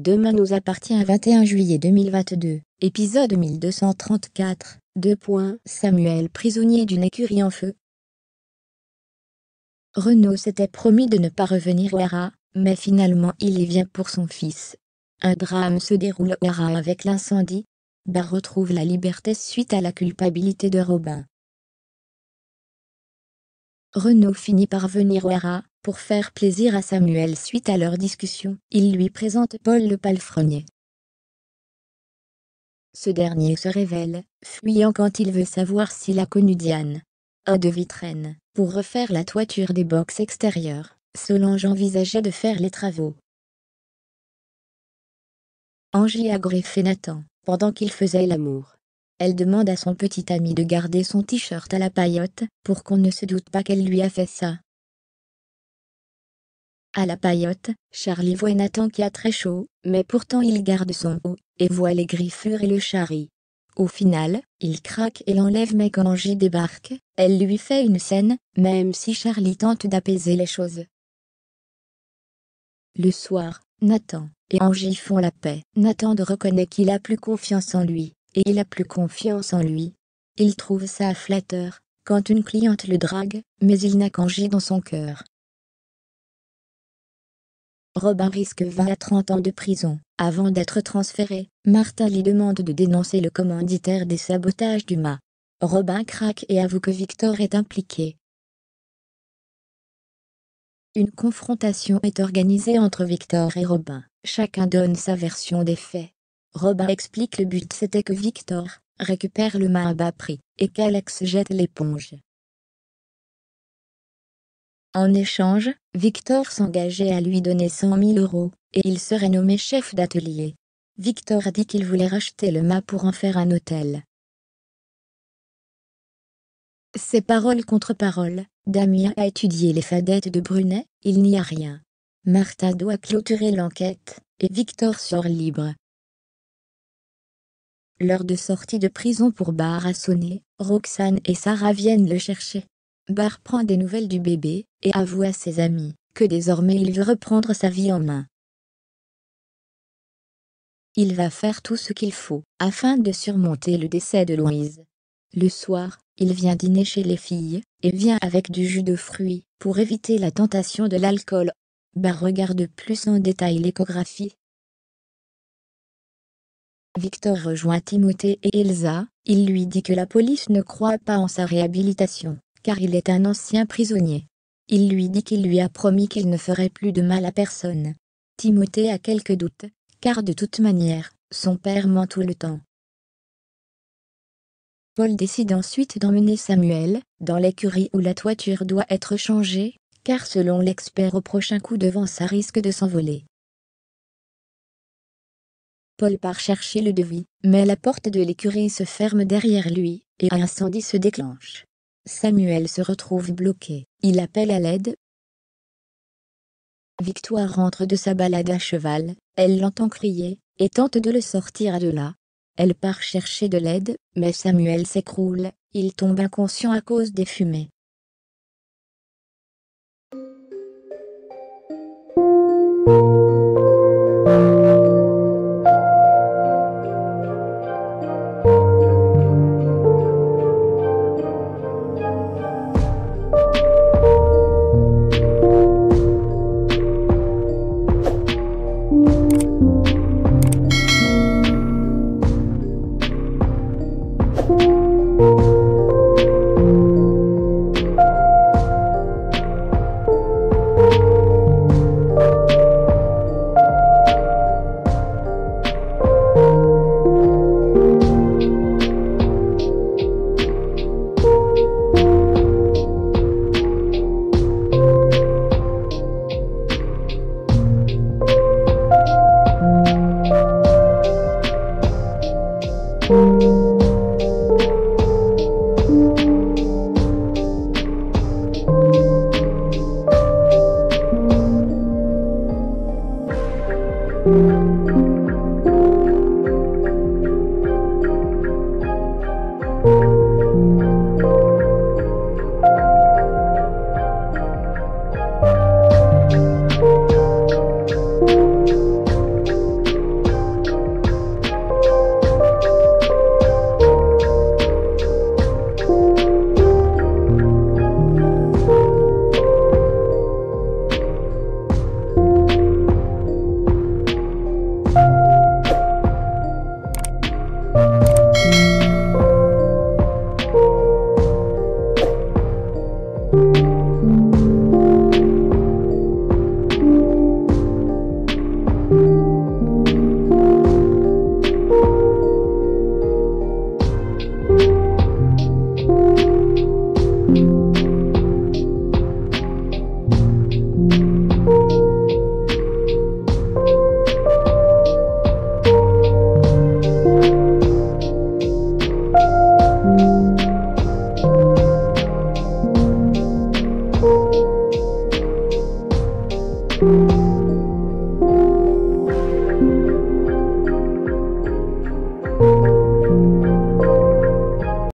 Demain nous appartient 21 juillet 2022, épisode 1234, 2 points, Samuel prisonnier d'une écurie en feu. Renaud s'était promis de ne pas revenir au Hara, mais finalement il y vient pour son fils. Un drame se déroule au Hara avec l'incendie. Bar retrouve la liberté suite à la culpabilité de Robin. Renaud finit par venir au Hara, pour faire plaisir à Samuel suite à leur discussion, il lui présente Paul le palefrenier. Ce dernier se révèle, fuyant quand il veut savoir s'il a connu Diane. A de Vitraine, pour refaire la toiture des box extérieures, Solange envisageait de faire les travaux. Angie a greffé Nathan, pendant qu'il faisait l'amour. Elle demande à son petit ami de garder son t-shirt à la paillote, pour qu'on ne se doute pas qu'elle lui a fait ça. À la paillote, Charlie voit Nathan qui a très chaud, mais pourtant il garde son haut, et voit les griffures et le charrie. Au final, il craque et l'enlève mais quand Angie débarque, elle lui fait une scène, même si Charlie tente d'apaiser les choses. Le soir, Nathan et Angie font la paix. Nathan reconnaît qu'il a plus confiance en lui, et il a plus confiance en lui. Il trouve ça flatteur, quand une cliente le drague, mais il n'a qu'Angie dans son cœur. Robin risque 20 à 30 ans de prison. Avant d'être transféré, Martin lui demande de dénoncer le commanditaire des sabotages du mât. Robin craque et avoue que Victor est impliqué. Une confrontation est organisée entre Victor et Robin. Chacun donne sa version des faits. Robin explique le but c'était que Victor récupère le mât à bas prix, et qu'Alex jette l'éponge. En échange, Victor s'engageait à lui donner 100 000 euros, et il serait nommé chef d'atelier. Victor dit qu'il voulait racheter le mât pour en faire un hôtel. Ces paroles contre paroles, Damien a étudié les fadettes de Brunet, il n'y a rien. Martha doit clôturer l'enquête, et Victor sort libre. L'heure de sortie de prison pour Bar a sonné, Roxane et Sarah viennent le chercher. Bar prend des nouvelles du bébé, et avoue à ses amis, que désormais il veut reprendre sa vie en main. Il va faire tout ce qu'il faut, afin de surmonter le décès de Louise. Le soir, il vient dîner chez les filles, et vient avec du jus de fruits, pour éviter la tentation de l'alcool. Bar regarde plus en détail l'échographie, Victor rejoint Timothée et Elsa, il lui dit que la police ne croit pas en sa réhabilitation, car il est un ancien prisonnier. Il lui dit qu'il lui a promis qu'il ne ferait plus de mal à personne. Timothée a quelques doutes, car de toute manière, son père ment tout le temps. Paul décide ensuite d'emmener Samuel, dans l'écurie où la toiture doit être changée, car selon l'expert au prochain coup de vent ça risque de s'envoler. Paul part chercher le devis, mais la porte de l'écurie se ferme derrière lui, et un incendie se déclenche. Samuel se retrouve bloqué, il appelle à l'aide. Victoire rentre de sa balade à cheval, elle l'entend crier, et tente de le sortir de là. Elle part chercher de l'aide, mais Samuel s'écroule, il tombe inconscient à cause des fumées.